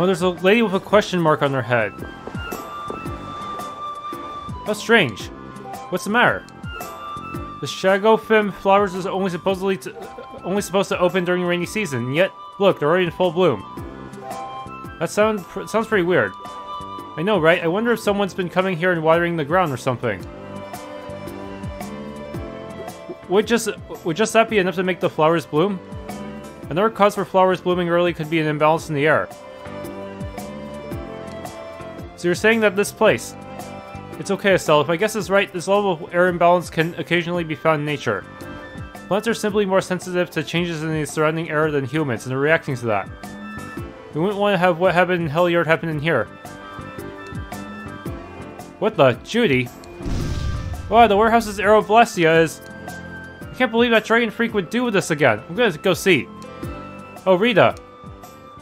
Oh, there's a lady with a question mark on her head. How strange. What's the matter? The Shagofim flowers is only supposedly to, only supposed to open during rainy season, yet, look, they're already in full bloom. That sound, sounds pretty weird. I know, right? I wonder if someone's been coming here and watering the ground or something. Would just would just that be enough to make the flowers bloom? Another cause for flowers blooming early could be an imbalance in the air. So you're saying that this place... It's okay, Estelle. If my guess is right, this level of air imbalance can occasionally be found in nature. Plants are simply more sensitive to changes in the surrounding air than humans, and they're reacting to that. We wouldn't want to have what happened in Heliord happen in here. What the? Judy? Wow, the warehouse's Aeroblastia is... I can't believe that Dragon Freak would do this again. I'm gonna go see. Oh, Rita.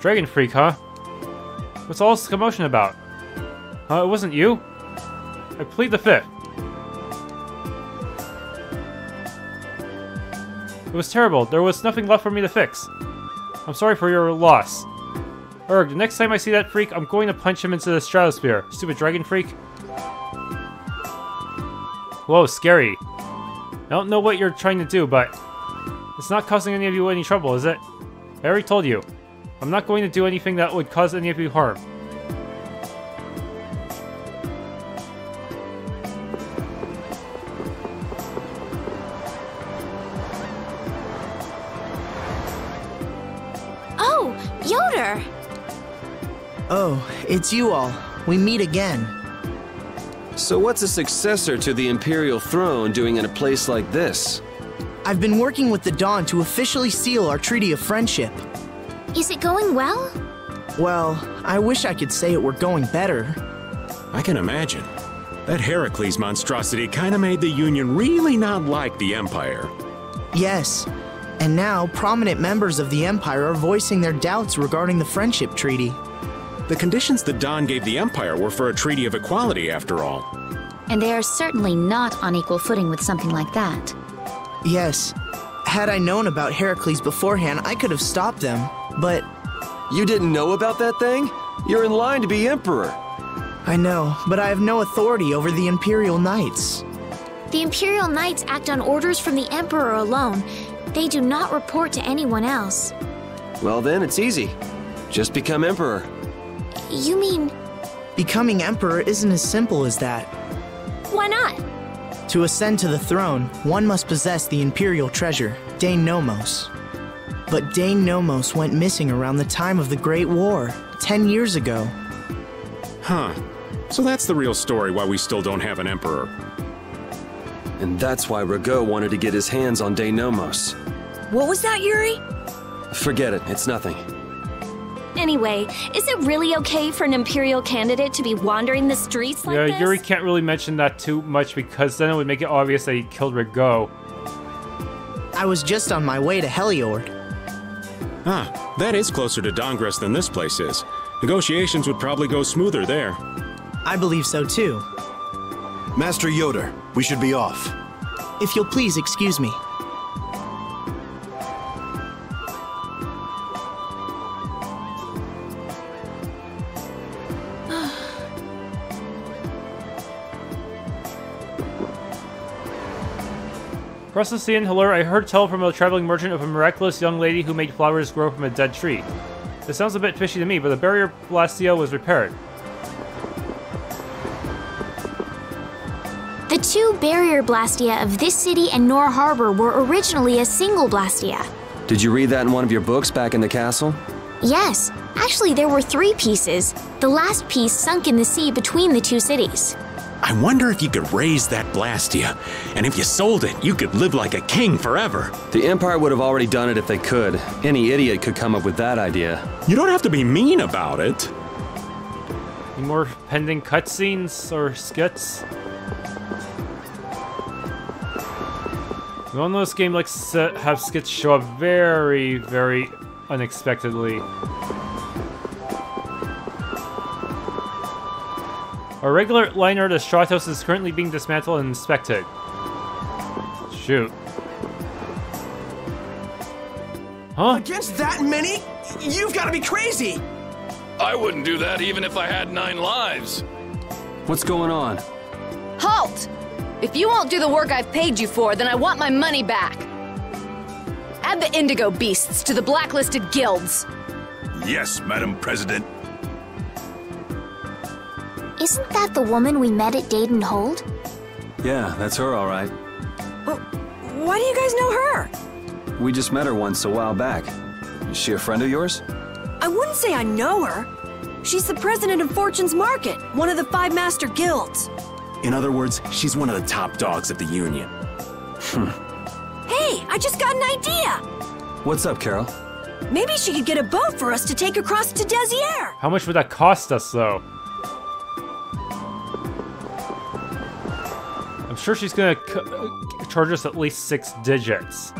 Dragon Freak, huh? What's all this commotion about? Huh, it wasn't you? I plead the fifth. It was terrible. There was nothing left for me to fix. I'm sorry for your loss. Erg, the next time I see that freak, I'm going to punch him into the stratosphere. Stupid dragon freak. Whoa, scary. I don't know what you're trying to do, but... It's not causing any of you any trouble, is it? I already told you. I'm not going to do anything that would cause any of you harm. Oh, it's you all. We meet again. So what's a successor to the Imperial throne doing in a place like this? I've been working with the Don to officially seal our Treaty of Friendship. Is it going well? Well, I wish I could say it were going better. I can imagine. That Heracles monstrosity kinda made the Union really not like the Empire. Yes. And now, prominent members of the Empire are voicing their doubts regarding the Friendship Treaty. The conditions that Don gave the Empire were for a treaty of equality, after all. And they are certainly not on equal footing with something like that. Yes. Had I known about Heracles beforehand, I could have stopped them. But You didn't know about that thing? You're in line to be Emperor. I know, but I have no authority over the Imperial Knights. The Imperial Knights act on orders from the Emperor alone. They do not report to anyone else. Well then, it's easy. Just become Emperor. You mean, Becoming Emperor isn't as simple as that. why not? To ascend to the throne, one must possess the Imperial treasure, Dein Nomos. But Dein Nomos went missing around the time of the Great War, 10 years ago. Huh. So that's the real story why we still don't have an Emperor. And that's why Ragou wanted to get his hands on Dein Nomos. What was that, Yuri? Forget it, it's nothing. Anyway, is it really okay for an Imperial candidate to be wandering the streets like yeah, this? Yuri can't really mention that too much because then it would make it obvious that he killed Ragou. I was just on my way to Heliord. Ah, that is closer to Dahngrest than this place is. Negotiations would probably go smoother there. I believe so too. Master Ioder, we should be off. If you'll please excuse me. Across the sea in Halure, I heard tell from a traveling merchant of a miraculous young lady who made flowers grow from a dead tree. This sounds a bit fishy to me, but the barrier Blastia was repaired. The two barrier blastia of this city and Nor Harbor were originally a single blastia. Did you read that in one of your books back in the castle? Yes, actually, there were three pieces. The last piece sunk in the sea between the two cities. I wonder if you could raise that Blastia, and if you sold it, you could live like a king forever. The Empire would have already done it if they could. Any idiot could come up with that idea. You don't have to be mean about it. Any more pending cutscenes or skits? We all know this game likes to have skits show up very, very unexpectedly. Our regular liner, the Stratos, is currently being dismantled and inspected. Shoot. Huh? Against that many? You've got to be crazy! I wouldn't do that even if I had nine lives. What's going on? Halt! If you won't do the work I've paid you for, then I want my money back. Add the Indigo Beasts to the blacklisted guilds. Yes, Madam President. Isn't that the woman we met at Deidon Hold? Yeah, that's her, all right. Well, Why do you guys know her? We just met her once a while back. Is she a friend of yours? I wouldn't say I know her. She's the president of Fortune's Market, one of the five master guilds. In other words, she's one of the top dogs at the Union. Hmm. Hey, I just got an idea! What's up, Karol? Maybe she could get a boat for us to take across to Desier. How much would that cost us, though? I'm sure she's gonna c- charge us at least six digits.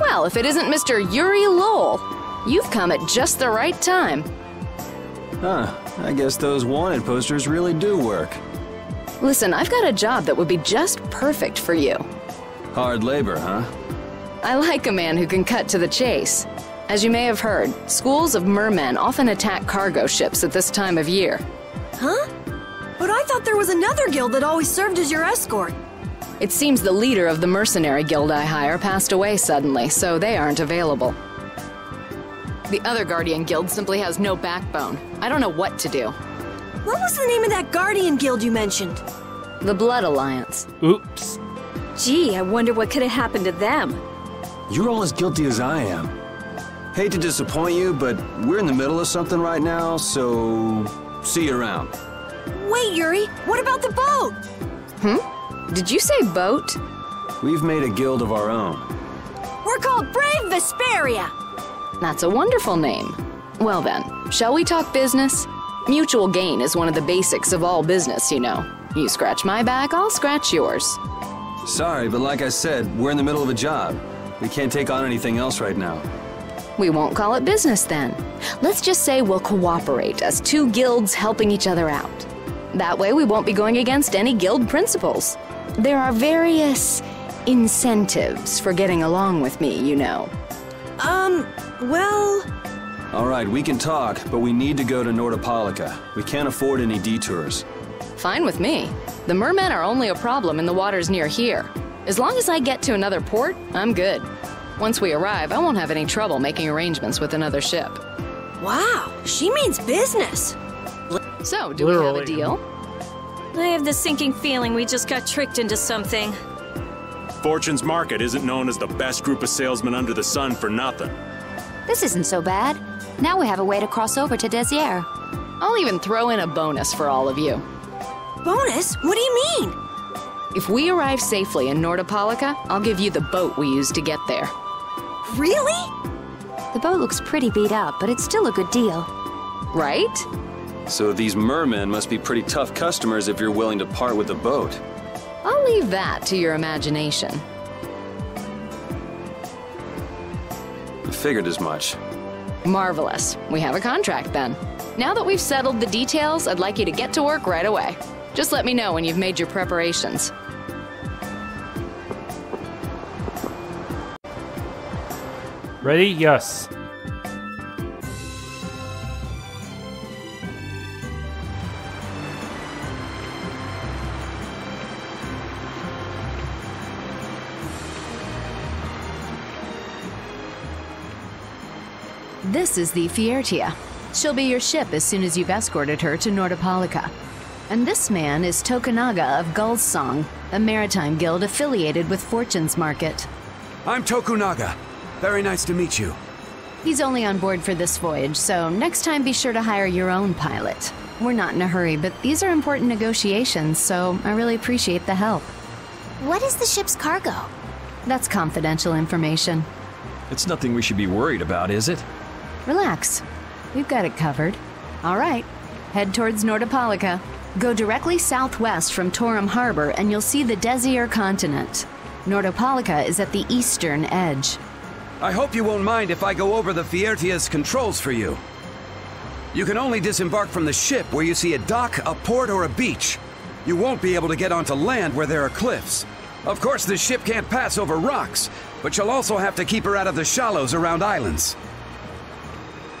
Well, if it isn't Mr. Yuri Lowell, you've come at just the right time. Huh, I guess those wanted posters really do work. Listen, I've got a job that would be just perfect for you. Hard labor, huh? I like a man who can cut to the chase. As you may have heard, schools of mermen often attack cargo ships at this time of year. Huh? But I thought there was another guild that always served as your escort. It seems the leader of the mercenary guild I hire passed away suddenly, so they aren't available. The other Guardian Guild simply has no backbone. I don't know what to do. What was the name of that Guardian Guild you mentioned? The Blood Alliance. Oops. Gee, I wonder what could have happened to them. You're all as guilty as I am. Hate to disappoint you, but we're in the middle of something right now, so see you around. Wait, Yuri, what about the boat? Hmm? Did you say boat? We've made a guild of our own. We're called Brave Vesperia. That's a wonderful name. Well then, shall we talk business? Mutual gain is one of the basics of all business, you know. You scratch my back, I'll scratch yours. Sorry, but like I said, we're in the middle of a job. We can't take on anything else right now. We won't call it business then. Let's just say we'll cooperate as two guilds helping each other out. That way we won't be going against any guild principles. There are various incentives for getting along with me, you know. Um, well, All right, we can talk, but we need to go to Nordopolica. We can't afford any detours. Fine with me. The mermen are only a problem in the waters near here. As long as I get to another port, I'm good. Once we arrive, I won't have any trouble making arrangements with another ship. wow, she means business. So, do we have a deal? I have the sinking feeling we just got tricked into something. Fortune's Market isn't known as the best group of salesmen under the sun for nothing. This isn't so bad. Now we have a way to cross over to Desier. I'll even throw in a bonus for all of you. Bonus? What do you mean? If we arrive safely in Nordopolica, I'll give you the boat we used to get there. Really? The boat looks pretty beat up, but it's still a good deal. Right? So these mermen must be pretty tough customers if you're willing to part with the boat. I'll leave that to your imagination. I figured as much. Marvelous. We have a contract then. Now that we've settled the details, I'd like you to get to work right away. Just let me know when you've made your preparations. Ready? Yes. This is the Fiertia. She'll be your ship as soon as you've escorted her to Nordopolica. And this man is Tokunaga of Gull's Song, a maritime guild affiliated with Fortune's Market. I'm Tokunaga. Very nice to meet you. He's only on board for this voyage, so next time be sure to hire your own pilot. We're not in a hurry, but these are important negotiations, so I really appreciate the help. What is the ship's cargo? That's confidential information. It's nothing we should be worried about, is it? Relax. We've got it covered. All right. Head towards Nordopolica. Go directly southwest from Torim Harbor and you'll see the Desier continent. Nordopolica is at the eastern edge. I hope you won't mind if I go over the Fiertia's controls for you. You can only disembark from the ship where you see a dock, a port, or a beach. You won't be able to get onto land where there are cliffs. Of course, the ship can't pass over rocks, but you'll also have to keep her out of the shallows around islands.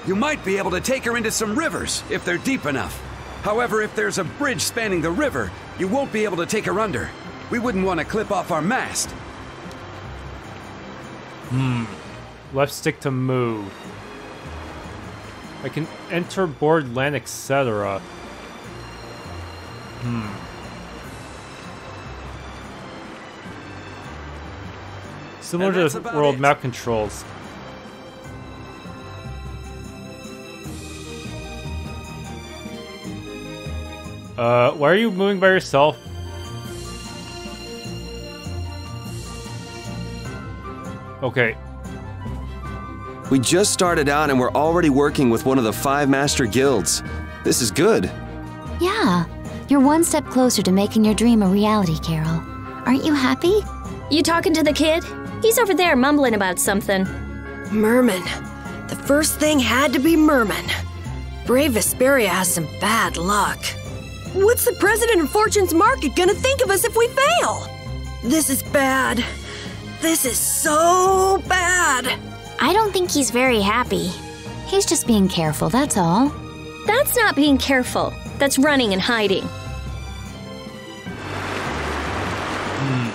You might be able to take her into some rivers if they're deep enough. However, if there's a bridge spanning the river, you won't be able to take her under. We wouldn't want to clip off our mast. Hmm. Left stick to move. I can enter board land, etc. Hmm. Similar to world it. map controls. Uh, why are you moving by yourself? Okay, We just started out and we're already working with one of the five master guilds. This is good. Yeah, you're one step closer to making your dream a reality, Karol. Aren't you happy? You talking to the kid? He's over there mumbling about something. Merman. The first thing had to be Merman. Brave Vesperia has some bad luck. What's the president of Fortune's Market gonna think of us if we fail? This is bad. This is so bad. I don't think he's very happy. He's just being careful, that's all. That's not being careful. That's running and hiding. Hmm.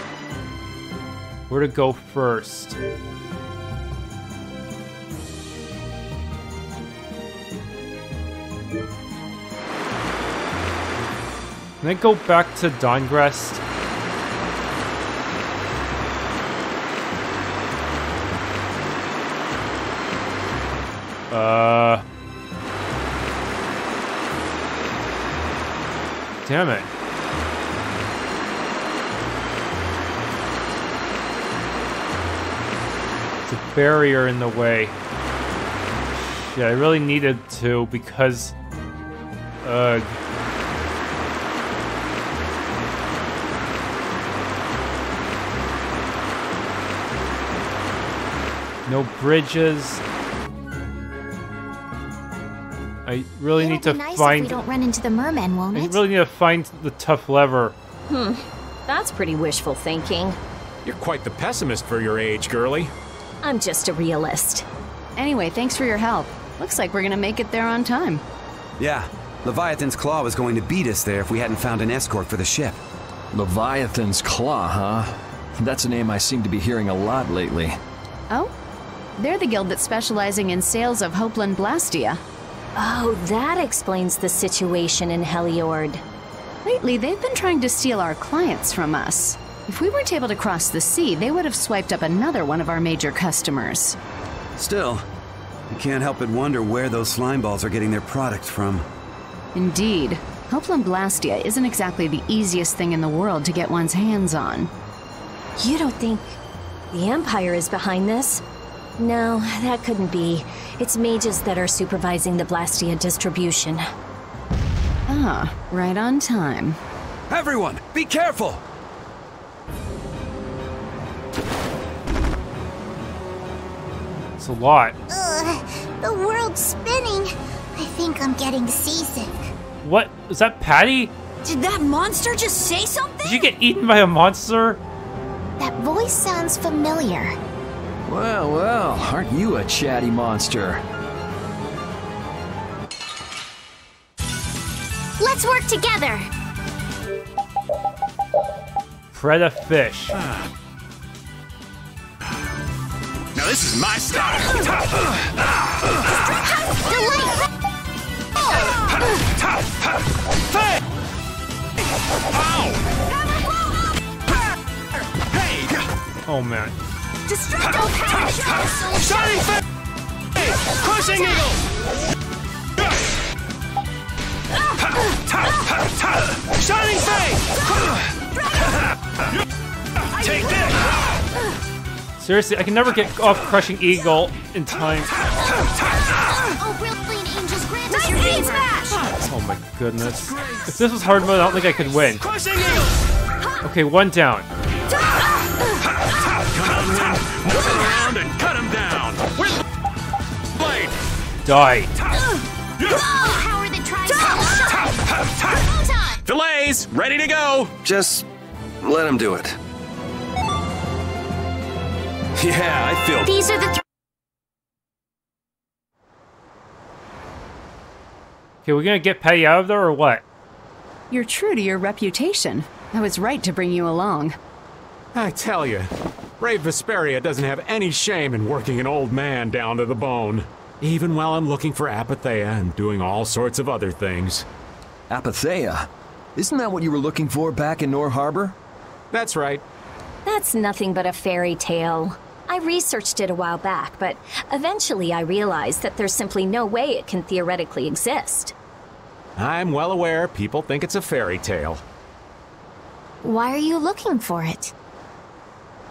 where to go first? Can I go back to Dahngrest? Uh. Damn it. It's a barrier in the way. Shit, I really needed to because. Ugh. No bridges. I really need to It'll be nice if we don't run into the merman, won't I it? really need to find the tough lever. Hmm. That's pretty wishful thinking. You're quite the pessimist for your age, girlie. I'm just a realist. Anyway, thanks for your help. Looks like we're gonna make it there on time. Yeah, Leviathan's Claw was going to beat us there if we hadn't found an escort for the ship. Leviathan's Claw, huh? That's a name I seem to be hearing a lot lately. Oh? They're the guild that's specializing in sales of Hopeland Blastia. Oh, that explains the situation in Heliord. Lately, they've been trying to steal our clients from us. If we weren't able to cross the sea, they would have swiped up another one of our major customers. Still, you can't help but wonder where those slime balls are getting their product from. Indeed, Hopeland Blastia isn't exactly the easiest thing in the world to get one's hands on. You don't think the Empire is behind this? No, that couldn't be. It's mages that are supervising the Blastia distribution. Ah, right on time. Everyone, be careful! It's a lot. Ugh, the world's spinning. I think I'm getting seasick. What? Is that Patty? Did that monster just say something? Did you get eaten by a monster? That voice sounds familiar. Well, well, aren't you a chatty monster? Let's work together. Preda fish. Ah. Now this is my style. Oh man. Destructo Pass! Shining Face! Crushing Eagle! Shining Face! Take this! Seriously, I can never get off Crushing Eagle in time. Oh, brilliant angels, grant us your favor. Oh my goodness. If this was hard mode, I don't think I could win. Okay, one down. Die. Power that tries to shut. Fillets, ready to go! Just let him do it. Yeah, I feel. These are the th- Okay, we're gonna get Patty out of there or what? You're true to your reputation. I was right to bring you along. I tell you, Brave Vesperia doesn't have any shame in working an old man down to the bone. Even while I'm looking for Apatheia and doing all sorts of other things. Apatheia? Isn't that what you were looking for back in Nor Harbor? That's right. That's nothing but a fairy tale. I researched it a while back, but eventually I realized that there's simply no way it can theoretically exist. I'm well aware people think it's a fairy tale. Why are you looking for it?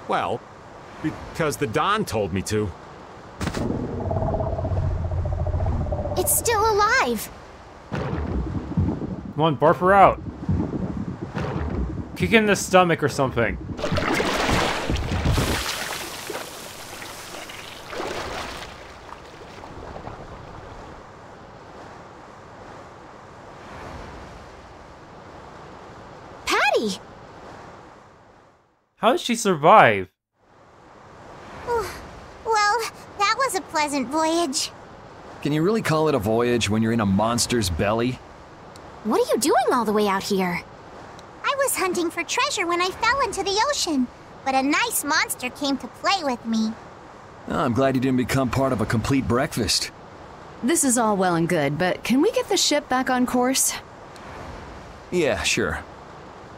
Well, because the Don told me to. It's still alive. Come on, barf her out. Kick in the stomach or something. Patty! How did she survive? Well, that was a pleasant voyage. Can you really call it a voyage when you're in a monster's belly? What are you doing all the way out here? I was hunting for treasure when I fell into the ocean, but a nice monster came to play with me. Oh, I'm glad you didn't become part of a complete breakfast. This is all well and good, but can we get the ship back on course? Yeah, sure.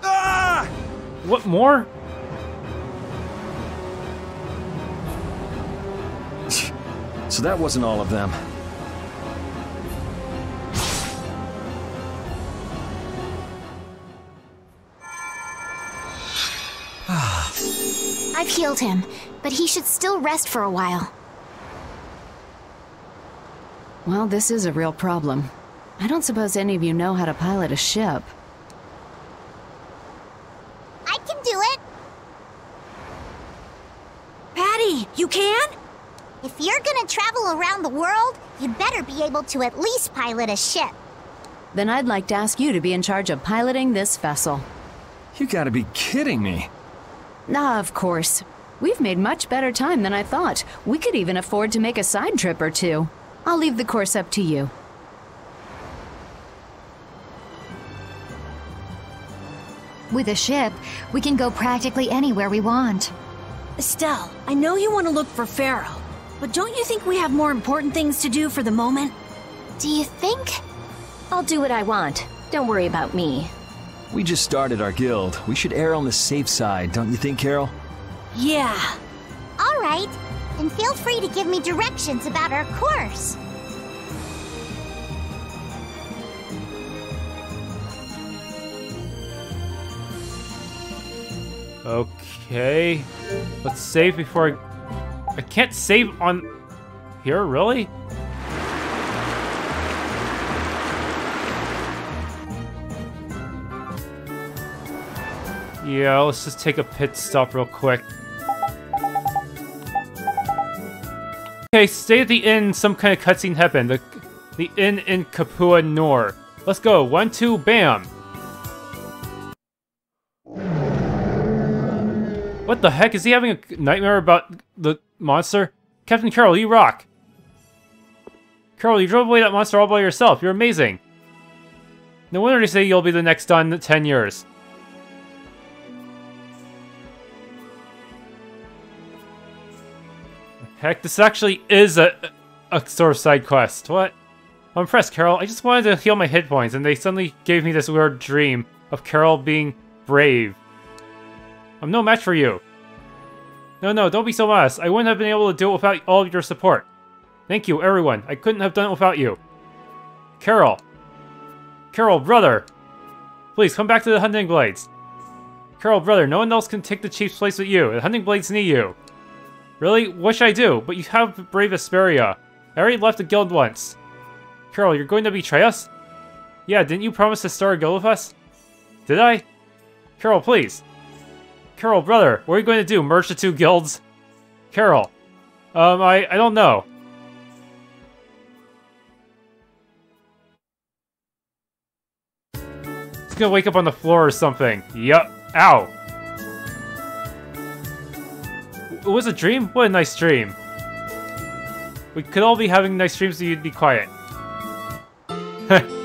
Ah! What more? So that wasn't all of them. I've healed him, but he should still rest for a while. Well, this is a real problem. I don't suppose any of you know how to pilot a ship. I can do it. Patty, you can? If you're gonna travel around the world, you'd better be able to at least pilot a ship. Then I'd like to ask you to be in charge of piloting this vessel. You gotta be kidding me. Ah, of course. We've made much better time than I thought. We could even afford to make a side trip or two. I'll leave the course up to you. With a ship, we can go practically anywhere we want. Estelle, I know you want to look for Phaeroh, but don't you think we have more important things to do for the moment? Do you think? I'll do what I want. Don't worry about me. We just started our guild. We should err on the safe side, don't you think, Karol? Yeah. All right, and feel free to give me directions about our course. Okay. Let's save before I... I can't save on... Here, really? Yeah, let's just take a pit stop real quick. Okay, stay at the inn. Some kind of cutscene happened. The, the inn in Capua Nor. Let's go. One, two, bam. What the heck? Is he having a nightmare about the monster? Captain Karol, you rock. Karol, you drove away that monster all by yourself. You're amazing. No wonder they say you'll be the next Don in 10 years. Heck, this actually is a, a sort of side quest. What? I'm impressed, Karol. I just wanted to heal my hit points, and they suddenly gave me this weird dream of Karol being brave. I'm no match for you. No, no, don't be so modest. I wouldn't have been able to do it without all of your support. Thank you, everyone. I couldn't have done it without you. Karol. Karol, brother. Please, come back to the Hunting Blades. Karol, brother, no one else can take the Chief's place with you. The Hunting Blades need you. Really? What should I do? But you have Brave Vesperia. I already left the guild once. Karol, you're going to betray us? Yeah, didn't you promise to start a guild with us? Did I? Karol, please. Karol, brother, what are you going to do? Merge the two guilds? Karol. Um, I, I don't know. He's gonna wake up on the floor or something. Yup. Ow it was a dream? What a nice dream. We could all be having nice dreams so you'd be quiet. Hmm.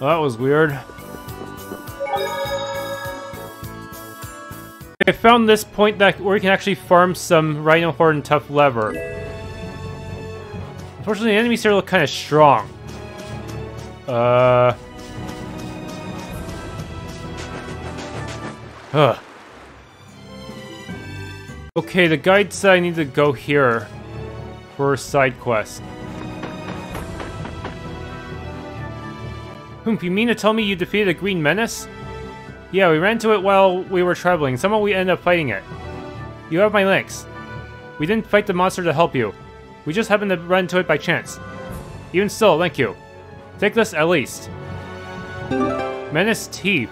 Well, that was weird. I found this point that where you can actually farm some Rhino Horn and Tough Lever. Unfortunately, the enemies here look kind of strong. Uh... Ugh. Okay, the guide said I need to go here for a side quest. Hump, you mean to tell me you defeated a green menace? Yeah, we ran into it while we were traveling. Somehow we ended up fighting it. You have my links. We didn't fight the monster to help you. We just happened to run into it by chance. Even still, thank you. Take this at least. Menace Teeth.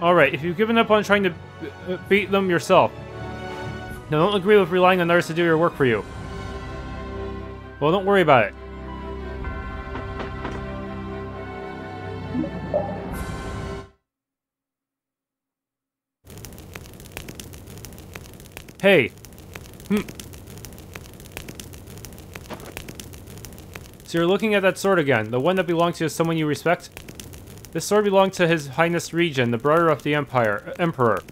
Alright, if you've given up on trying to uh, beat them yourself, now don't agree with relying on others to do your work for you. Well, don't worry about it. Hey. Hmm. So you're looking at that sword again, the one that belonged to someone you respect? This sword belonged to His Highness Regent, the brother of the Empire, uh, Emperor.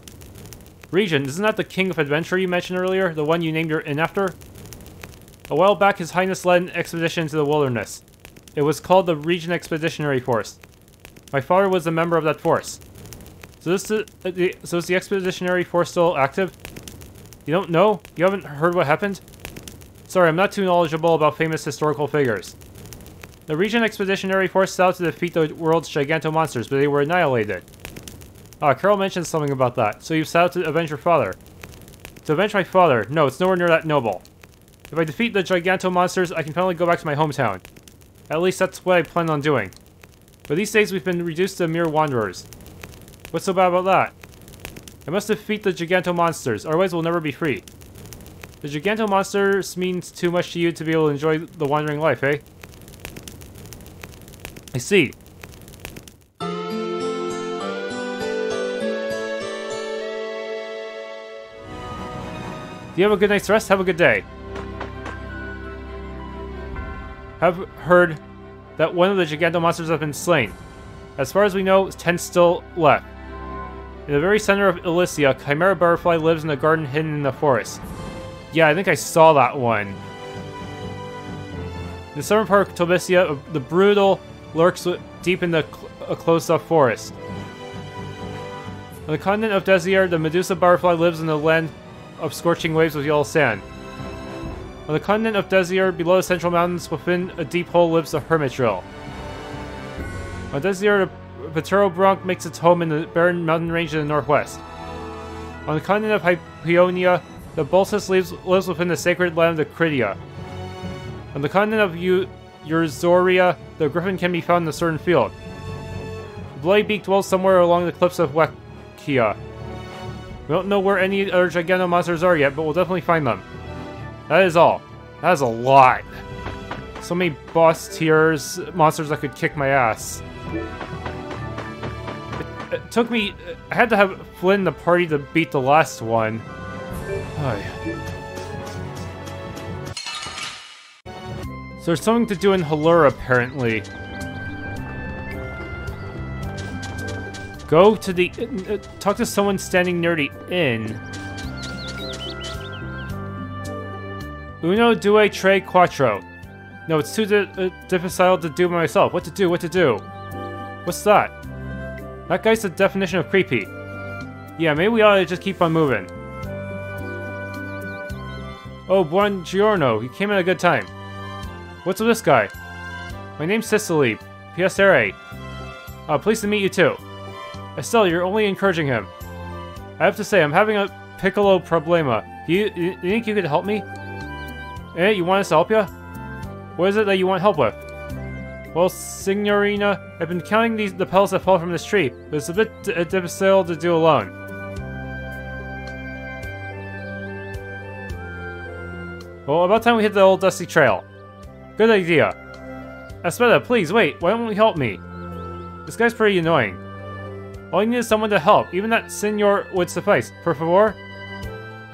Regent, isn't that the King of Adventure you mentioned earlier? The one you named your inn after? A while back, His Highness led an expedition to the wilderness. It was called the Regent Expeditionary Force. My father was a member of that force. So this is, uh, the, so is the Expeditionary Force still active? You don't know? You haven't heard what happened? Sorry, I'm not too knowledgeable about famous historical figures. The Regent Expeditionary Force set out to defeat the world's giganto-monsters, but they were annihilated. Ah, Karol mentioned something about that. So you've set out to avenge your father. To avenge my father? No, it's nowhere near that noble. If I defeat the giganto-monsters, I can finally go back to my hometown. At least that's what I plan on doing. But these days we've been reduced to mere wanderers. What's so bad about that? I must defeat the Giganto monsters, otherwise we'll never be free. The Giganto monsters means too much to you to be able to enjoy the wandering life, eh? I see. Do you have a good night's rest? Have a good day. Have heard that one of the Giganto monsters has been slain. As far as we know, 10 still left. In the very center of Ilyccia, Chimera Butterfly lives in a garden hidden in the forest. Yeah, I think I saw that one. In the southern part of Tolbyccia, uh, the brutal lurks deep in the cl a closed-up forest. On the continent of Desier, the Medusa Butterfly lives in the land of scorching waves with yellow sand. On the continent of Desier, below the central mountains, within a deep hole lives the Hermit Drill. On Desier, Pterobronc makes its home in the barren mountain range in the northwest. On the continent of Hypionia, the Bolsus lives, lives within the sacred land of Krydia. On the continent of U the griffin can be found in a certain field. The Bloody Beak dwells somewhere along the cliffs of Wekia. We don't know where any other Giganto monsters are yet, but we'll definitely find them. That is all. That is a lot. So many boss tiers, monsters that could kick my ass. Took me... I had to have Flynn the party to beat the last one. Oh, yeah. So there's something to do in Halure, apparently. Go to the... Uh, uh, talk to someone standing near the inn. Uno, due, tre, quattro. No, it's too di uh, difficile to do myself. What to do, what to do? What's that? That guy's the definition of creepy. Yeah, maybe we ought to just keep on moving. Oh, buongiorno. You came at a good time. What's with this guy? My name's Cicely. Piacere. Uh, pleased to meet you too. Estelle, you're only encouraging him. I have to say, I'm having a piccolo problema. Do you, you think you could help me? Eh, you want us to help you? What is it that you want help with? Well, Signorina, I've been counting these the petals that fall from this tree, but it's a bit difficult to do alone. Well, about time we hit the old dusty trail. Good idea. Aspetta, please, wait, why don't you help me? This guy's pretty annoying. All you need is someone to help. Even that senor would suffice. Per favor?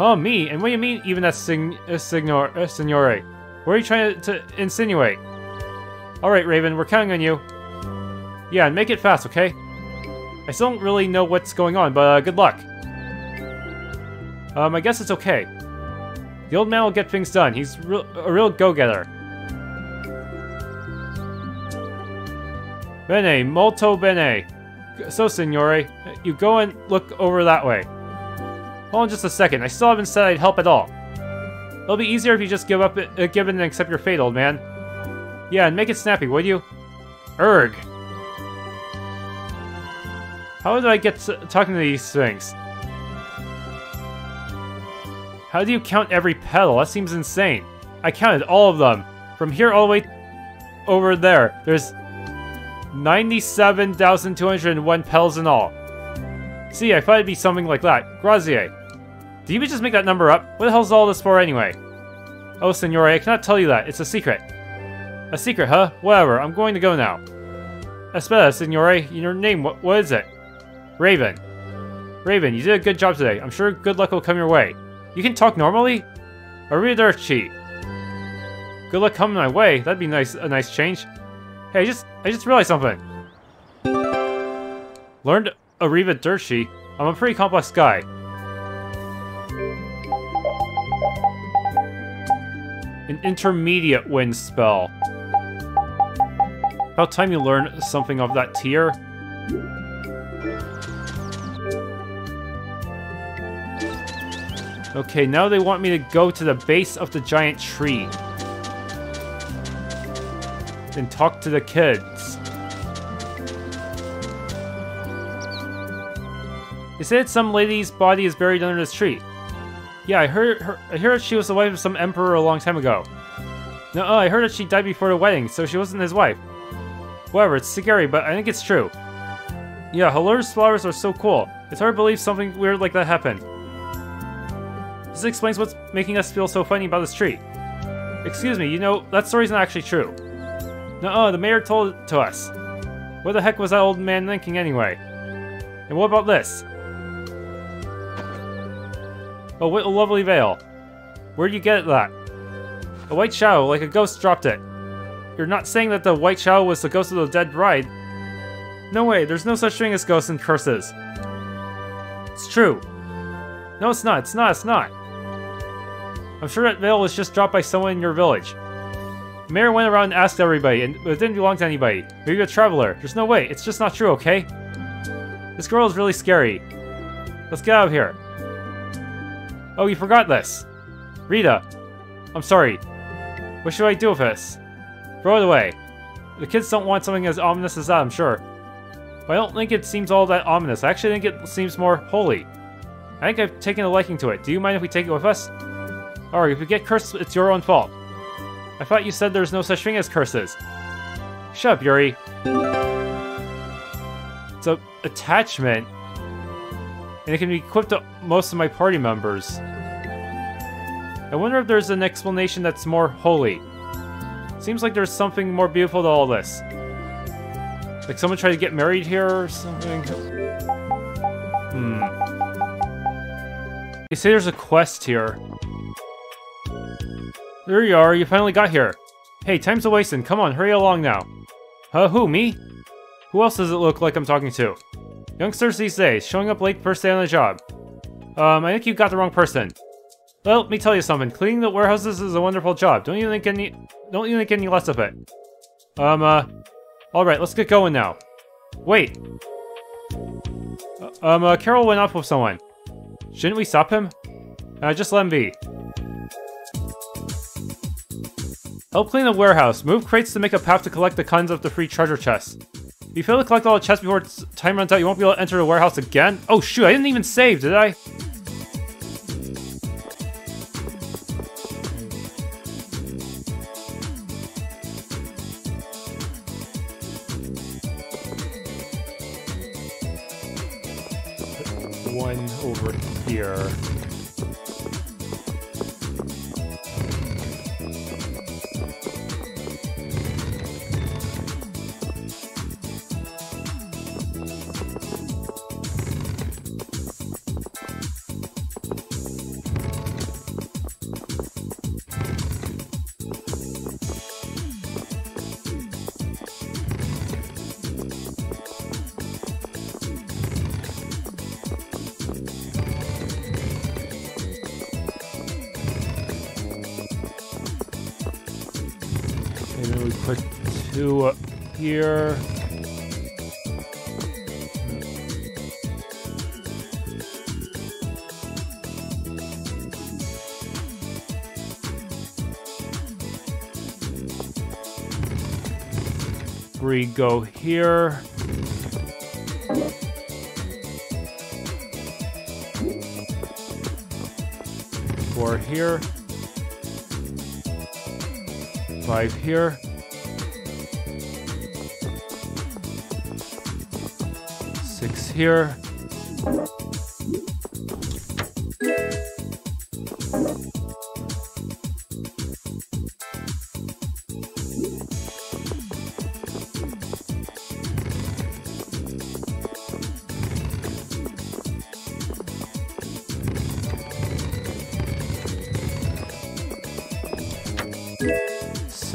Oh, me? And what do you mean, even that uh, signor, uh, signore? What are you trying to, to insinuate? Alright, Raven, we're counting on you. Yeah, and make it fast, okay? I still don't really know what's going on, but uh, good luck. Um, I guess it's okay. The old man will get things done. He's real, a real go-getter. Bene, molto bene. So, signore, you go and look over that way. Hold on just a second. I still haven't said I'd help at all. It'll be easier if you just give up, uh, give in and accept your fate, old man. Yeah, and make it snappy, would you? Erg. How did I get talking to these things? How do you count every petal? That seems insane. I counted all of them. From here all the way over there. There's 97,201 petals in all. See, I thought it'd be something like that. Grazie. Did you just make that number up? What the hell's all this for anyway? Oh, Signore, I cannot tell you that. It's a secret. A secret, huh? Whatever, I'm going to go now. Aspetta, Signore. Your name, what, what is it? Raven. Raven, you did a good job today. I'm sure good luck will come your way. You can talk normally? Arrivederci. Good luck coming my way. That'd be nice a nice change. Hey, I just I just realized something. Learned Arrivederci. I'm a pretty complex guy. An intermediate wind spell. About time you learn something of that tier. Okay, now they want me to go to the base of the giant tree. And talk to the kids. They said some lady's body is buried under this tree. Yeah, I heard her, I heard she was the wife of some emperor a long time ago. No, uh, I heard that she died before the wedding, so she wasn't his wife. Whatever, it's scary, but I think it's true. Yeah, Halure's flowers are so cool. It's hard to believe something weird like that happened. This explains what's making us feel so funny about this tree. Excuse me, you know, that story's not actually true. No, the mayor told it to us. What the heck was that old man thinking anyway? And what about this? Oh, what a lovely veil. Where'd you get that? A white shadow, like a ghost dropped it. You're not saying that the white shadow was the ghost of the dead bride? No way, there's no such thing as ghosts and curses. It's true. No, it's not, it's not, it's not. I'm sure that veil was just dropped by someone in your village. Mayor went around and asked everybody, and it didn't belong to anybody. Maybe a traveler. There's no way, it's just not true, okay? This girl is really scary. Let's get out of here. Oh, you forgot this. Rita. I'm sorry. What should I do with this? Throw it away. The kids don't want something as ominous as that, I'm sure. But I don't think it seems all that ominous. I actually think it seems more holy. I think I've taken a liking to it. Do you mind if we take it with us? Alright, if we get cursed, it's your own fault. I thought you said there's no such thing as curses. Shut up, Yuri. It's a attachment. And it can be equipped to most of my party members. I wonder if there's an explanation that's more holy. Seems like there's something more beautiful to all this. Like someone tried to get married here or something? Hmm. They say there's a quest here. There you are, you finally got here. Hey, time's a wasting. Come on, hurry along now. Huh, who, me? Who else does it look like I'm talking to? Youngsters these days, showing up late first day on the job. Um, I think you got the wrong person. Well, let me tell you something. Cleaning the warehouses is a wonderful job. Don't you think any don't you think any less of it? Um, uh Alright, let's get going now. Wait. Uh, um, uh, Karol went off with someone. Shouldn't we stop him? Uh, just let him be. Help clean the warehouse. Move crates to make a path to collect the contents of the free treasure chest. If you fail to collect all the chests before time runs out, you won't be able to enter the warehouse again? Oh shoot, I didn't even save, did I? Go here. Four here. Five here. Six here.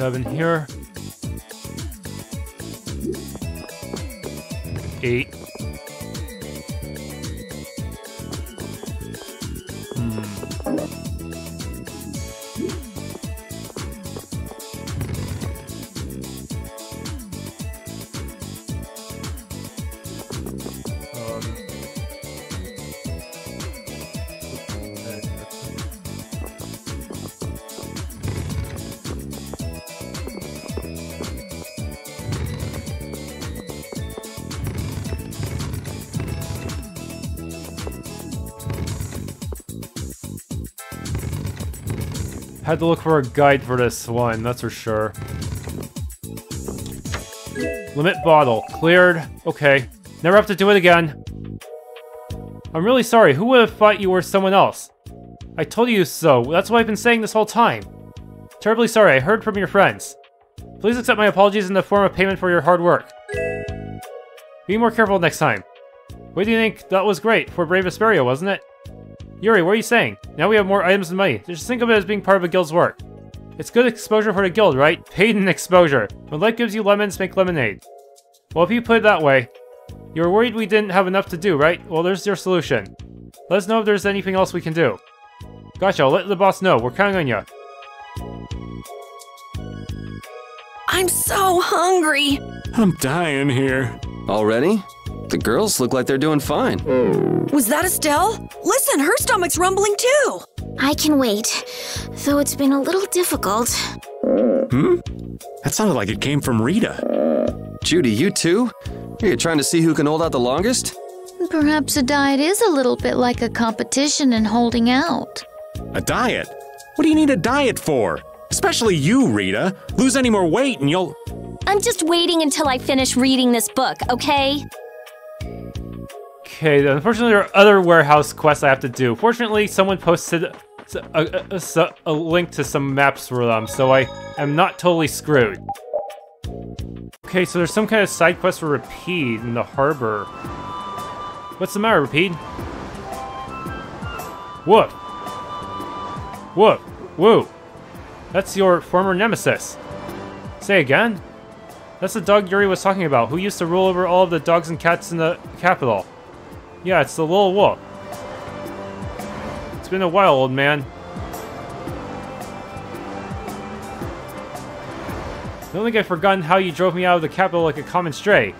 Seven here. Eight. Had to look for a guide for this one, that's for sure. Limit bottle. Cleared. Okay. Never have to do it again. I'm really sorry. Who would have thought you were someone else? I told you so. That's what I've been saying this whole time. Terribly sorry. I heard from your friends. Please accept my apologies in the form of payment for your hard work. Be more careful next time. What do you think? That was great for Brave Vesperia, wasn't it? Yuri, what are you saying? Now we have more items and money. Just think of it as being part of a guild's work. It's good exposure for the guild, right? Paid in exposure. When life gives you lemons, make lemonade. Well, if you put it that way, you were worried we didn't have enough to do, right? Well, there's your solution. Let us know if there's anything else we can do. Gotcha, I'll let the boss know. We're counting on you. I'm so hungry. I'm dying here. Already? The girls look like they're doing fine. Was that Estelle? Listen, her stomach's rumbling too. I can wait, though it's been a little difficult. Hmm? That sounded like it came from Rita. Judy, you too? Are you trying to see who can hold out the longest? Perhaps a diet is a little bit like a competition in holding out. A diet? What do you need a diet for? Especially you, Rita. Lose any more weight and you'll. I'm just waiting until I finish reading this book, okay? Okay, unfortunately there are other warehouse quests I have to do. Fortunately, someone posted a, a, a, a link to some maps for them, so I am not totally screwed. Okay, so there's some kind of side quest for Repede in the harbor. What's the matter, Repede? Woof. Woof. Woo. That's your former nemesis. Say again? That's the dog Yuri was talking about, who used to rule over all of the dogs and cats in the capital. Yeah, it's the little wolf. It's been a while, old man. I don't think I've forgotten how you drove me out of the capital like a common stray.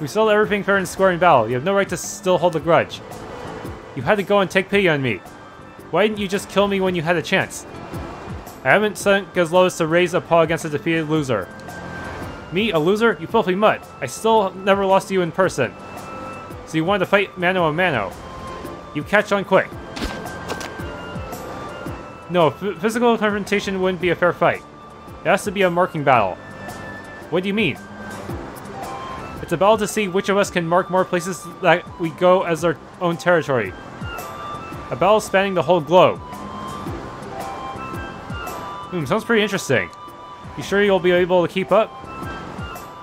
We sold everything fair and square in battle. You have no right to still hold a grudge. You had to go and take pity on me. Why didn't you just kill me when you had a chance? I haven't sent as to raise a paw against a defeated loser. Me, a loser? You filthy mutt. I still never lost to you in person. So you wanted to fight mano a mano. You catch on quick. No, physical confrontation wouldn't be a fair fight. It has to be a marking battle. What do you mean? It's a battle to see which of us can mark more places that we go as our own territory. A battle spanning the whole globe. Hmm, sounds pretty interesting. You sure you'll be able to keep up?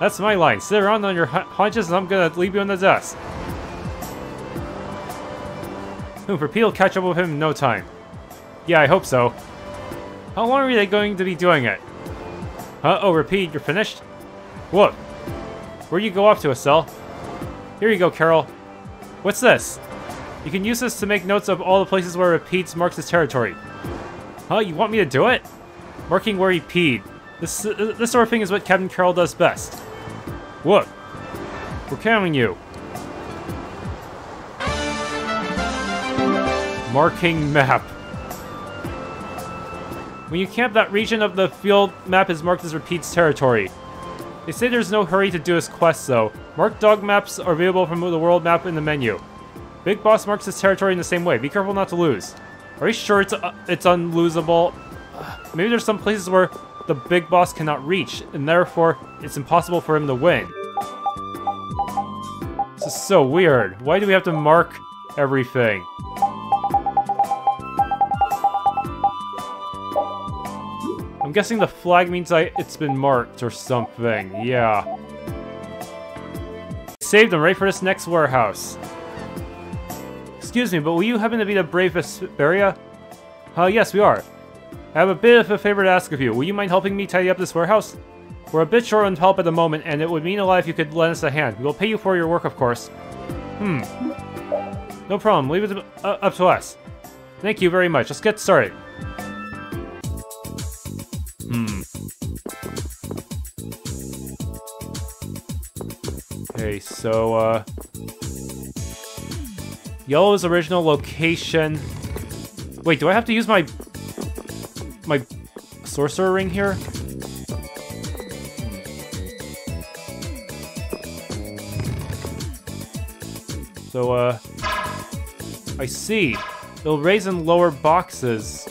That's my line. Sit around on your haunches and I'm gonna leave you in the desk. Pete will catch up with him in no time. Yeah, I hope so. How long are they going to be doing it? Huh? Oh, Repede, you're finished? Whoop. Where you go off to, Estelle? Here you go, Karol. What's this? You can use this to make notes of all the places where Repeats marks his territory. Huh? You want me to do it? Marking where he peed. This, uh, this sort of thing is what Captain Karol does best. Look, we're counting you. Marking map. When you camp, that region of the field map is marked as Repede's territory. They say there's no hurry to do his quest, though. Marked dog maps are available from the world map in the menu. Big Boss marks his territory in the same way. Be careful not to lose. Are you sure it's uh, it's unlosable? Maybe there's some places where the Big Boss cannot reach, and therefore it's impossible for him to win. This is so weird. Why do we have to mark everything? Guessing the flag means I it's been marked or something. Yeah. Saved them right for this next warehouse. Excuse me, but will you happen to be the brave Vesperia? Uh, yes, we are. I have a bit of a favor to ask of you. Will you mind helping me tidy up this warehouse? We're a bit short on help at the moment, and it would mean a lot if you could lend us a hand. We will pay you for your work, of course. Hmm. No problem. Leave it uh, up to us. Thank you very much. Let's get started. Okay, so, uh... Yellow's original location... Wait, do I have to use my... My sorcerer ring here? So, uh... I see. It'll raise and lower boxes.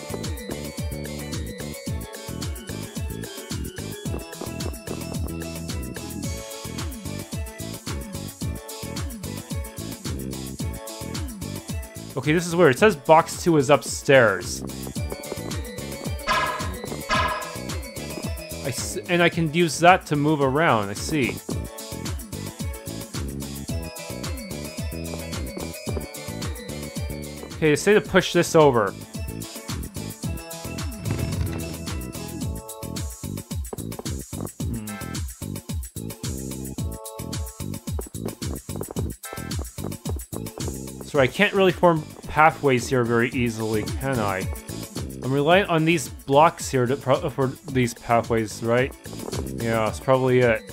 Okay, this is weird. It says box 2 is upstairs. And I can use that to move around, I see. Okay, say to push this over. So I can't really form pathways here very easily, can I? I'm relying on these blocks here to for these pathways, right? Yeah, that's probably it.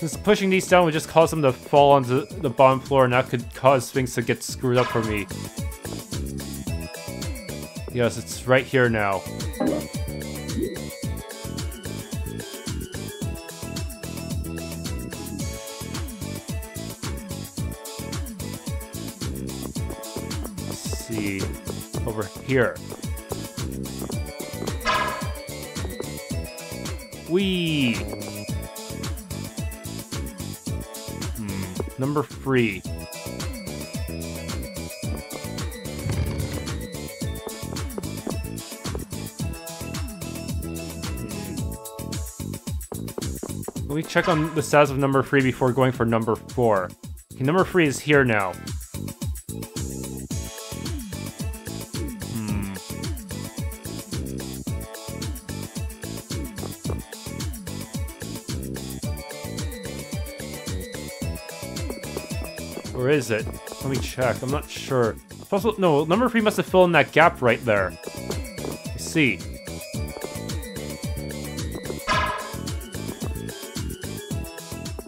Just pushing these down would just cause them to fall onto the bottom floor, and that could cause things to get screwed up for me. Yes, it's right here now. Here. We hmm, number three. Let me check on the status of number three before going for number four. Okay, number three is here now. Is it? Let me check. I'm not sure. No, number three must have filled in that gap right there. Let's see.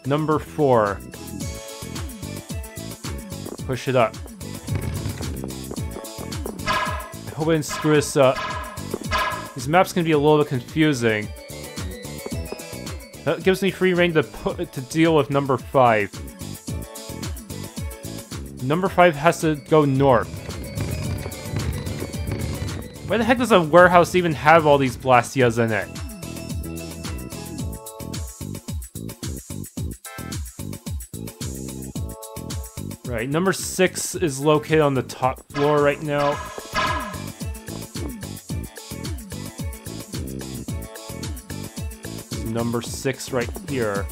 Number four. Push it up. I hope I didn't screw this up. These maps can be a little bit confusing. That gives me free reign to put, to deal with number five. Number 5 has to go north. Why the heck does a warehouse even have all these Blastias in it? Right, number 6 is located on the top floor right now. number 6 right here.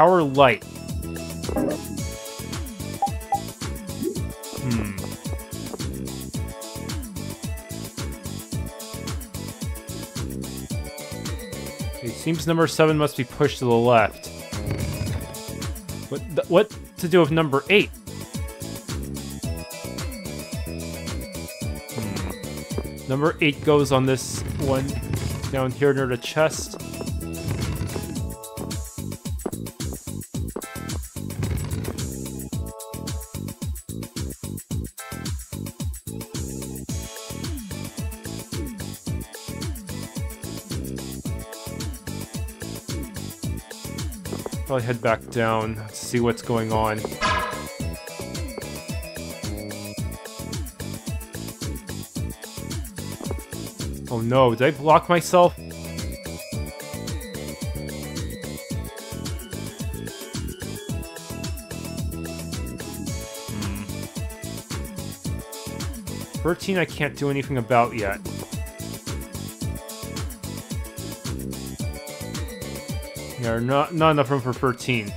Power light. Hmm. It seems number 7 must be pushed to the left. What, what to do with number 8? Hmm. Number 8 goes on this one down here near the chest. Probably head back down to see what's going on. Oh no, did I block myself? Hmm. Thirteen I can't do anything about yet. Yeah, not not enough room for 13.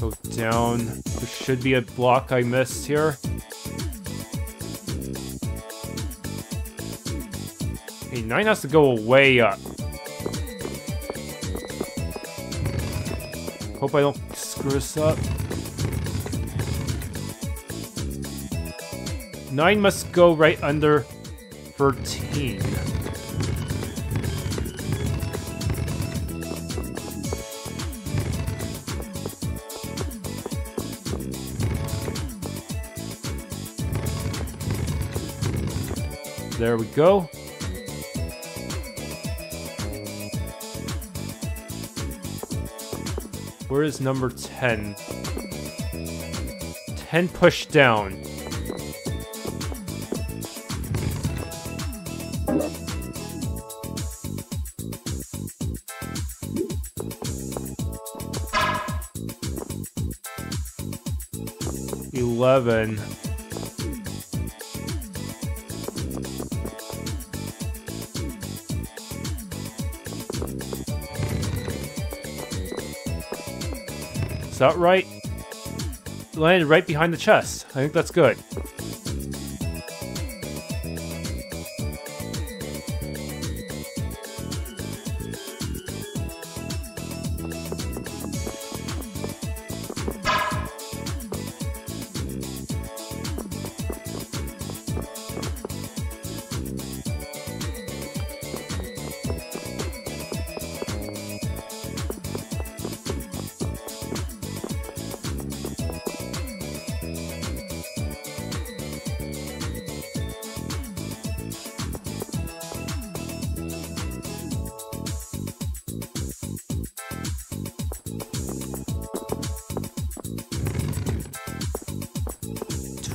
Go down. There should be a block I missed here. 9 has to go way up. Hope I don't screw this up. 9 must go right under 13. There we go. Where is number 10? 10 push down. Is that right? Landed right behind the chest. I think that's good.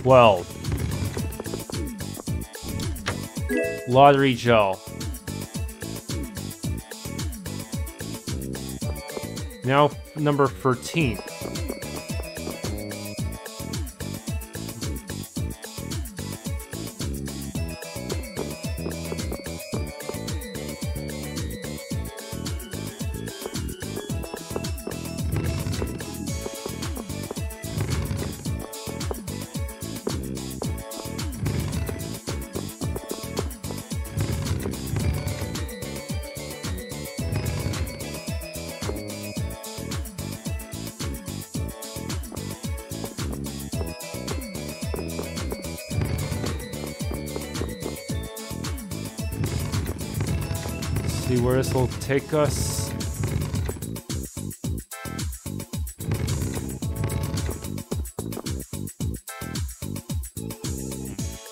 Twelve. Lottery gel. Now number 13. Take us.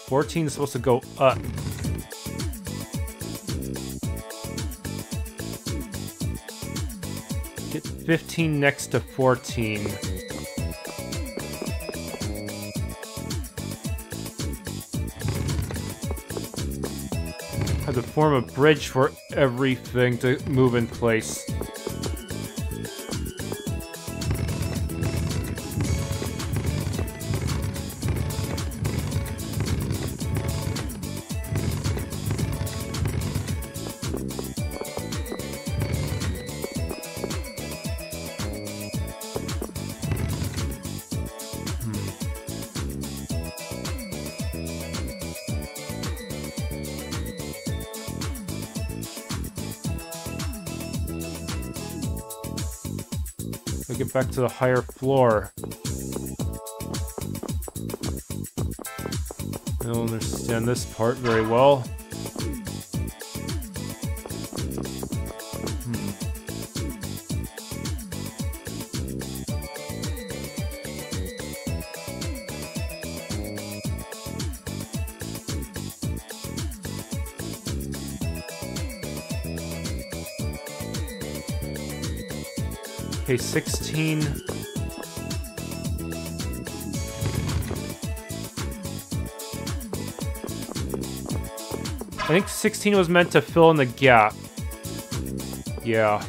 Fourteen is supposed to go up. Get 15 next to 14. Have to form a bridge for everything to move in place. Back to the higher floor. I don't understand this part very well. Okay, 16. I think 16 was meant to fill in the gap. Yeah.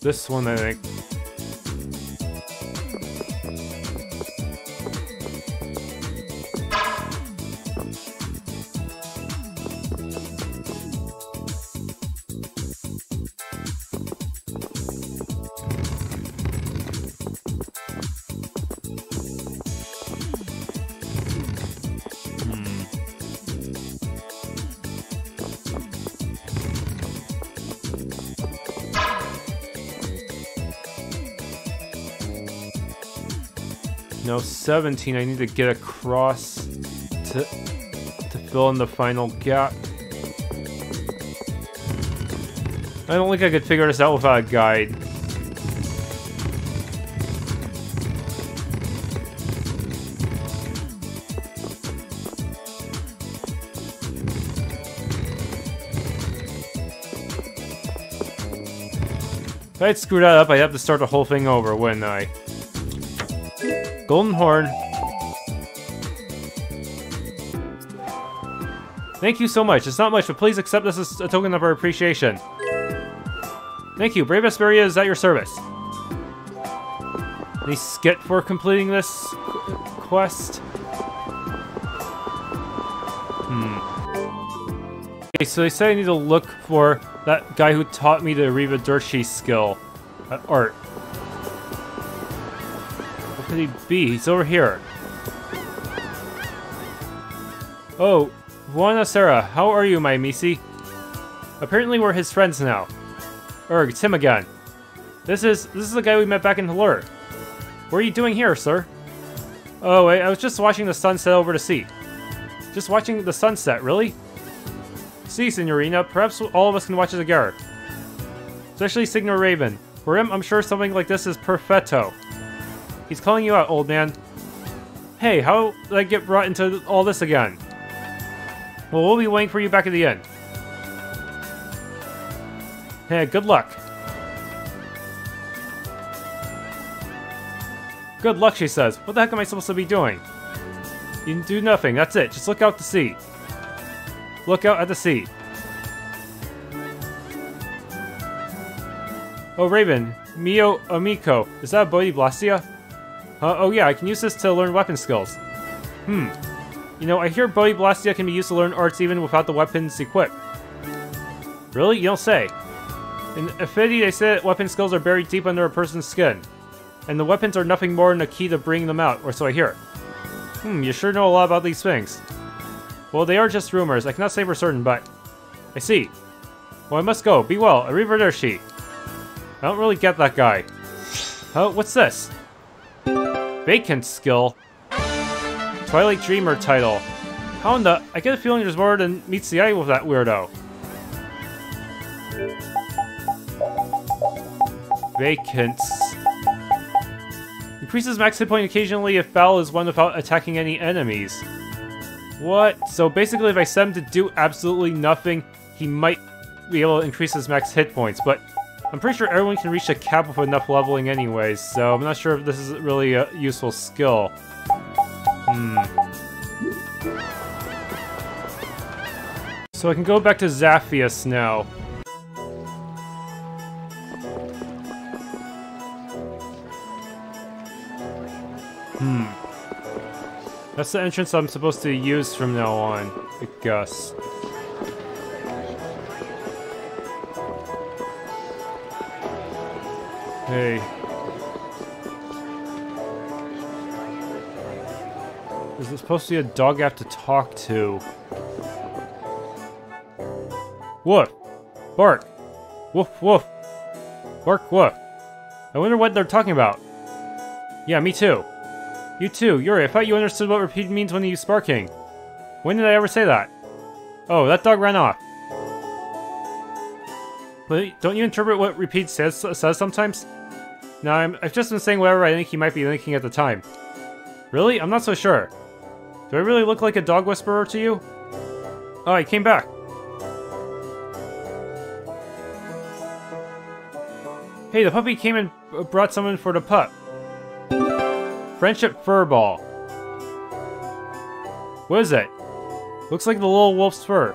This one, I think. 17. I need to get across to, to fill in the final gap. I don't think I could figure this out without a guide. If I'd screw that up, I'd have to start the whole thing over, wouldn't I? Golden Horn. Thank you so much. It's not much, but please accept this as a token of our appreciation. Thank you. Brave Vesperia is at your service. Any skit for completing this quest? Hmm. Okay, so they say I need to look for that guy who taught me the Arrivederci skill at art. Could he be? He's over here. Oh, Juana Sarah, how are you, my Misi? Apparently we're his friends now. Erg, it's him again. This is this is the guy we met back in Halure. What are you doing here, sir? Oh, wait, I was just watching the sunset over the sea. Just watching the sunset, really? See, Signorina, perhaps all of us can watch it together. Especially Signor Raven. For him, I'm sure something like this is perfetto. He's calling you out, old man. Hey, how did I get brought into all this again? Well, we'll be waiting for you back at the inn. Hey, good luck. Good luck, she says. What the heck am I supposed to be doing? You can do nothing, that's it. Just look out to sea. Look out at the sea. Oh, Raven. Mio Amico. Is that Bodhi Blastia? Uh, oh yeah, I can use this to learn weapon skills. Hmm. You know, I hear Bodhi Blastia can be used to learn arts even without the weapons equipped. Really? You don't say. In Affinity, they say that weapon skills are buried deep under a person's skin. And the weapons are nothing more than a key to bringing them out, or so I hear. Hmm, you sure know a lot about these things. Well, they are just rumors. I cannot say for certain, but... I see. Well, I must go. Be well. Arrivederci. I don't really get that guy. Oh, what's this? Vacant skill. Twilight Dreamer title. How in the... I get a feeling there's more than meets the eye with that weirdo. Vacants. Increases max hit point occasionally if Battle is won without attacking any enemies. What? So basically if I set him to do absolutely nothing, he might be able to increase his max hit points, but I'm pretty sure everyone can reach a cap with enough leveling anyways, so I'm not sure if this is really a useful skill. Hmm. So I can go back to Zaphias now. Hmm. That's the entrance I'm supposed to use from now on, I guess. Hey. Is it supposed to be a dog I have to talk to? What? Bark. Woof woof. Bark woof. I wonder what they're talking about. Yeah, me too. You too, Yuri, I thought you understood what Repede means when you use sparking. When did I ever say that? Oh, that dog ran off. But don't you interpret what Repede says, says sometimes? No, I'm, I've just been saying whatever I think he might be thinking at the time. Really? I'm not so sure. Do I really look like a dog whisperer to you? Oh, I came back. Hey, the puppy came and brought someone for the pup. Friendship fur ball. What is it? Looks like the little wolf's fur.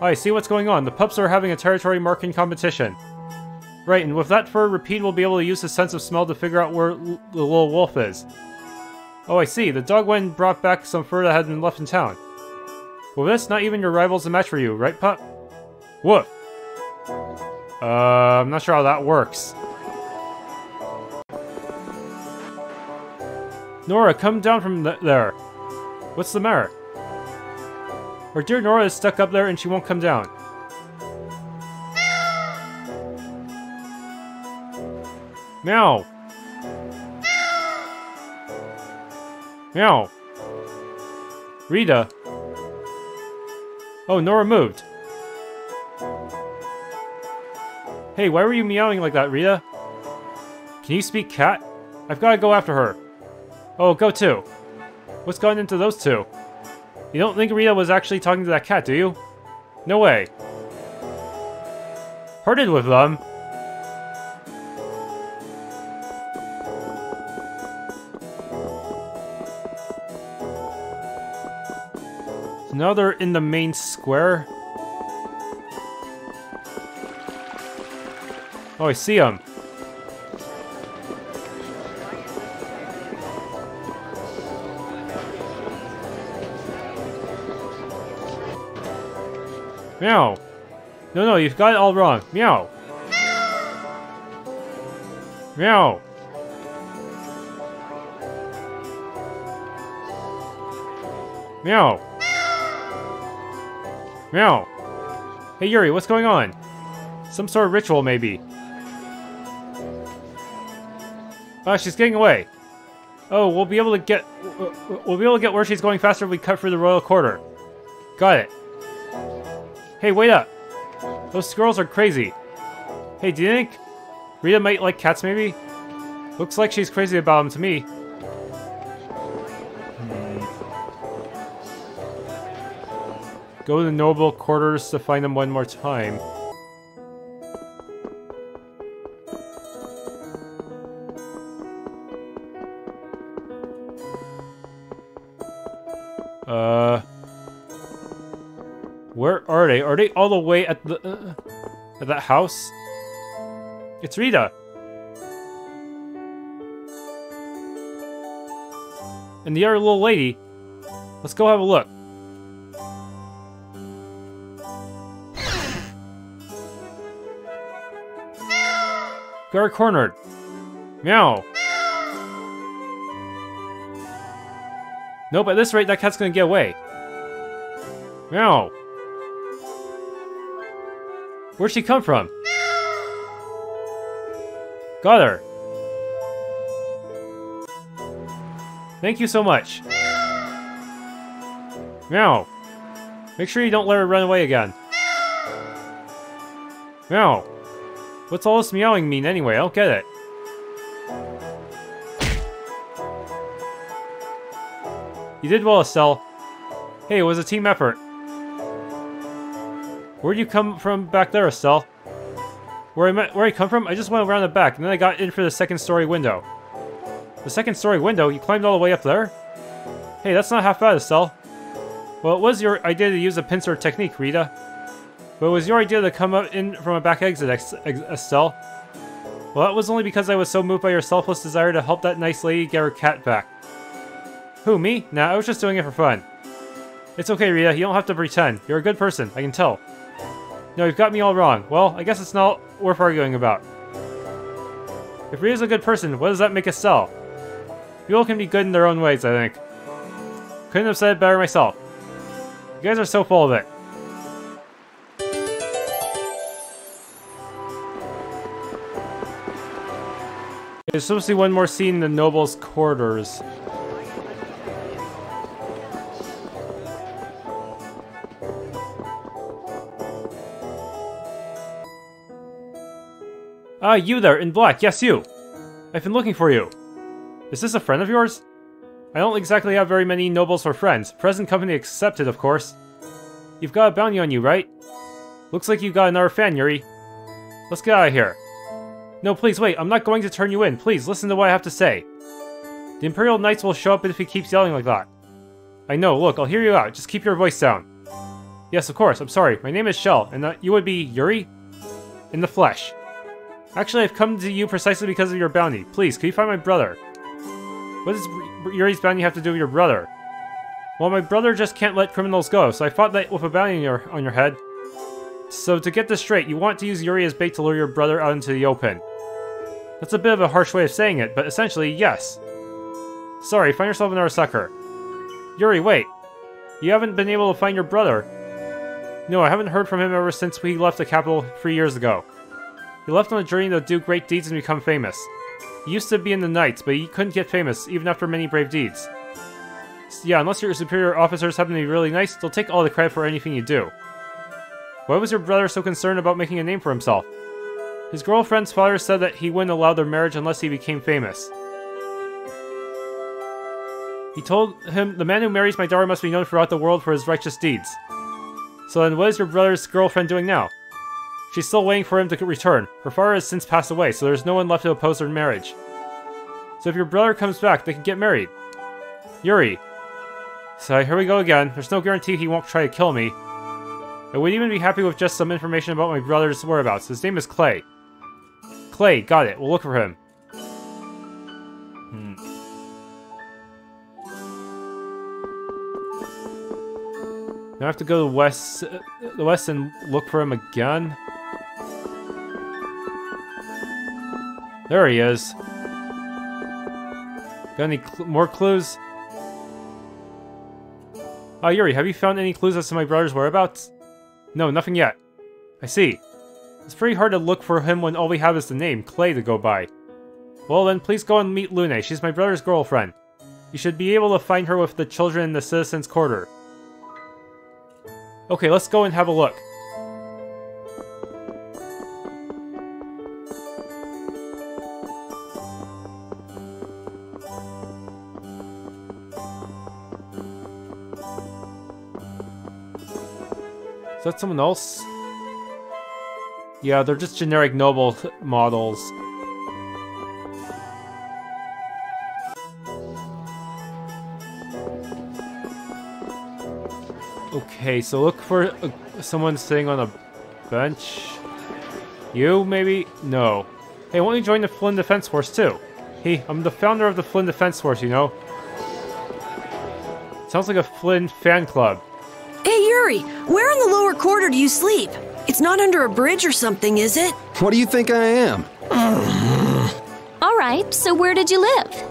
I see what's going on. The pups are having a territory marking competition. Right, and with that fur, Repede will be able to use his sense of smell to figure out where the little wolf is. Oh, I see. The dog went and brought back some fur that had been left in town. Well, this, not even your rival's a match for you, right, pup? Woof. Uh, I'm not sure how that works. Nora, come down from th there. What's the matter? Our dear Nora is stuck up there and she won't come down. Meow. Meow. Rita. Oh, Nora moved. Hey, why were you meowing like that, Rita? Can you speak cat? I've got to go after her. Oh, go too. What's gotten into those two? You don't think Rita was actually talking to that cat, do you? No way. Parted with them? Now they're in the main square? Oh, I see them. Meow. No, no, you've got it all wrong. Meow. Meow. Meow. Meow. Hey Yuri, what's going on? Some sort of ritual, maybe. Ah, she's getting away. Oh, we'll be able to get... We'll be able to get where she's going faster if we cut through the royal quarter. Got it. Hey, wait up! Those squirrels are crazy. Hey, do you think Rita might like cats, maybe? Looks like she's crazy about them to me. Go to the noble quarters to find them one more time. Uh... Where are they? Are they all the way at the... Uh, at that house? It's Rita! And the other little lady. Let's go have a look. Got her cornered. Meow. Nope, at this rate, that cat's gonna get away. Meow. Where'd she come from? Got her. Thank you so much. Meow. Make sure you don't let her run away again. Meow. What's all this meowing mean anyway? I don't get it. You did well, Estelle. Hey, it was a team effort. Where'd you come from back there, Estelle? Where I met, where I come from? I just went around the back, and then I got in for the second story window. The second story window? You climbed all the way up there? Hey, that's not half bad, Estelle. Well, it was your idea to use a pincer technique, Rita. But it was your idea to come up in from a back exit, Estelle. Well, that was only because I was so moved by your selfless desire to help that nice lady get her cat back. Who, me? Nah, I was just doing it for fun. It's okay, Rita. You don't have to pretend. You're a good person. I can tell. No, you've got me all wrong. Well, I guess it's not worth arguing about. If Rita's a good person, what does that make Estelle? People can be good in their own ways, I think. Couldn't have said it better myself. You guys are so full of it. There's supposed to be one more scene in the noble's quarters. Ah, you there, in black, yes you! I've been looking for you. Is this a friend of yours? I don't exactly have very many nobles for friends, present company accepted, of course. You've got a bounty on you, right? Looks like you've got another fan, Yuri. Let's get out of here. No, please wait, I'm not going to turn you in. Please, listen to what I have to say. The Imperial Knights will show up if he keeps yelling like that. I know, look, I'll hear you out. Just keep your voice down. Yes, of course, I'm sorry. My name is Shell, and uh, you would be Yuri? In the flesh. Actually, I've come to you precisely because of your bounty. Please, can you find my brother? What does Yuri's bounty have to do with your brother? Well, my brother just can't let criminals go, so I thought that with a bounty on your, on your head. So to get this straight, you want to use Yuri as bait to lure your brother out into the open. That's a bit of a harsh way of saying it, but essentially, yes. Sorry, find yourself another sucker. Yuri, wait. You haven't been able to find your brother. No, I haven't heard from him ever since we left the capital three years ago. He left on a journey to do great deeds and become famous. He used to be in the Knights, but he couldn't get famous, even after many brave deeds. Yeah, unless your superior officers happen to be really nice, they'll take all the credit for anything you do. Why was your brother so concerned about making a name for himself? His girlfriend's father said that he wouldn't allow their marriage unless he became famous. He told him, the man who marries my daughter must be known throughout the world for his righteous deeds. So then what is your brother's girlfriend doing now? She's still waiting for him to return. Her father has since passed away, so there's no one left to oppose their marriage. So if your brother comes back, they can get married. Yuri. So here we go again. There's no guarantee he won't try to kill me. I would even be happy with just some information about my brother's whereabouts. His name is Clay. Clay, got it. We'll look for him. Hmm. Now I have to go to west, uh, the west and look for him again. There he is. Got any cl more clues? Ah, uh, Yuri, have you found any clues as to my brother's whereabouts? No, nothing yet. I see. It's pretty hard to look for him when all we have is the name, Clay, to go by. Well then, please go and meet Lune. She's my brother's girlfriend. You should be able to find her with the children in the citizens' quarter. Okay, let's go and have a look. Is that someone else? Yeah, they're just generic noble models. Okay, so look for uh, someone sitting on a bench. You, maybe? No. Hey, why don't you join the Flynn Defense Force, too? Hey, I'm the founder of the Flynn Defense Force, you know? Sounds like a Flynn fan club. Hey, Yuri, where in the lower quarter do you sleep? It's not under a bridge or something, is it? What do you think I am? All right, so where did you live?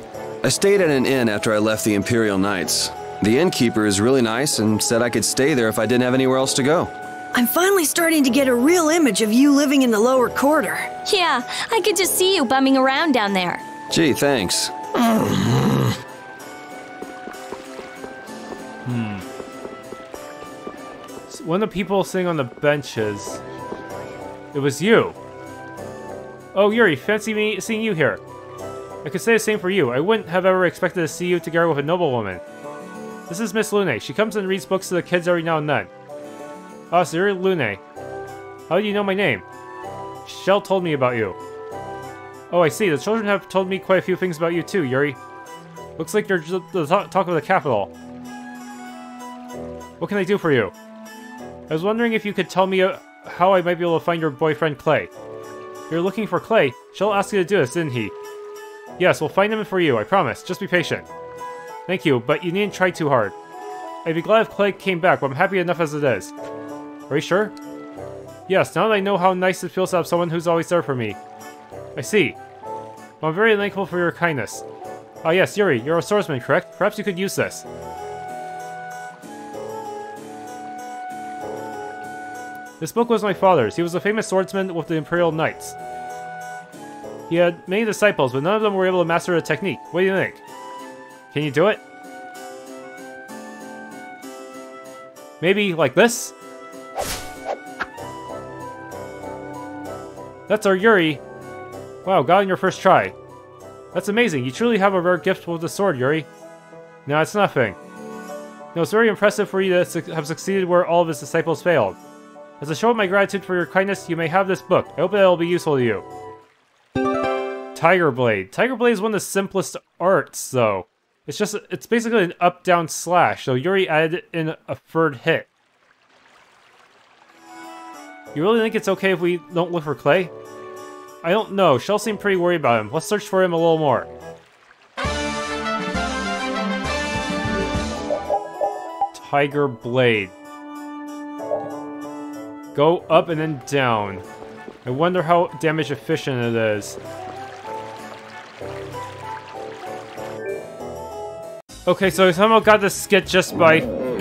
I stayed at an inn after I left the Imperial Knights. The innkeeper is really nice and said I could stay there if I didn't have anywhere else to go. I'm finally starting to get a real image of you living in the lower quarter. Yeah, I could just see you bumming around down there. Gee, thanks. One of the people sitting on the benches. It was you. Oh, Yuri, fancy me seeing you here. I could say the same for you. I wouldn't have ever expected to see you together with a noblewoman. This is Miss Lune. She comes and reads books to the kids every now and then. Oh, so you're Lune. How do you know my name? Shell told me about you. Oh, I see. The children have told me quite a few things about you too, Yuri. Looks like you're the talk of the capital. What can I do for you? I was wondering if you could tell me uh, how I might be able to find your boyfriend Clay. You're looking for Clay. Shell asked you to do this, didn't he? Yes, we'll find him for you, I promise. Just be patient. Thank you, but you needn't try too hard. I'd be glad if Clay came back, but I'm happy enough as it is. Are you sure? Yes, now that I know how nice it feels to have someone who's always there for me. I see. Well, I'm very thankful for your kindness. Ah yes, Yuri, you're a swordsman, correct? Perhaps you could use this. This book was my father's. He was a famous swordsman with the Imperial Knights. He had many disciples, but none of them were able to master the technique. What do you think? Can you do it? Maybe like this? That's our Yuri. Wow, got on your first try. That's amazing. You truly have a rare gift with the sword, Yuri. No, it's nothing. No, it's very impressive for you to su have succeeded where all of his disciples failed. As a show of my gratitude for your kindness, you may have this book. I hope that it will be useful to you. Tiger Blade. Tiger Blade is one of the simplest arts, though. It's just, it's basically an up-down slash, so Yuri added in a third hit. You really think it's okay if we don't look for Clay? I don't know. Shell seemed pretty worried about him. Let's search for him a little more. Tiger Blade. Go up and then down. I wonder how damage efficient it is. Okay, so I somehow got this skit just by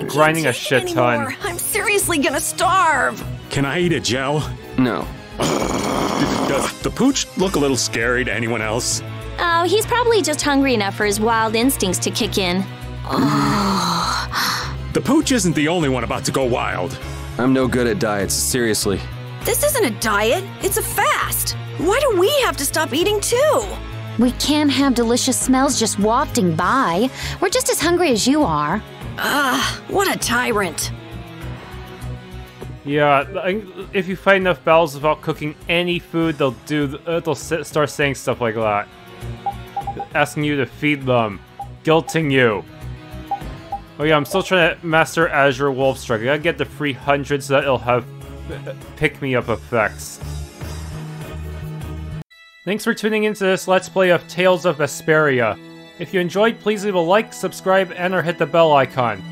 grinding a shit ton. I'm seriously gonna starve. Can I eat a gel? No. Does the pooch look a little scary to anyone else? Oh, he's probably just hungry enough for his wild instincts to kick in. The pooch isn't the only one about to go wild. I'm no good at diets, seriously. This isn't a diet, it's a fast. Why do we have to stop eating too? We can't have delicious smells just wafting by. We're just as hungry as you are. Ah, what a tyrant. Yeah, if you fight enough battles without cooking any food, they'll do. Uh, they'll start saying stuff like that, asking you to feed them, guilting you. Oh yeah, I'm still trying to master Azure Wolf Strike. I gotta get the 300 so that it'll have uh, pick-me-up effects. Thanks for tuning into this Let's Play of Tales of Vesperia. If you enjoyed, please leave a like, subscribe, and or hit the bell icon.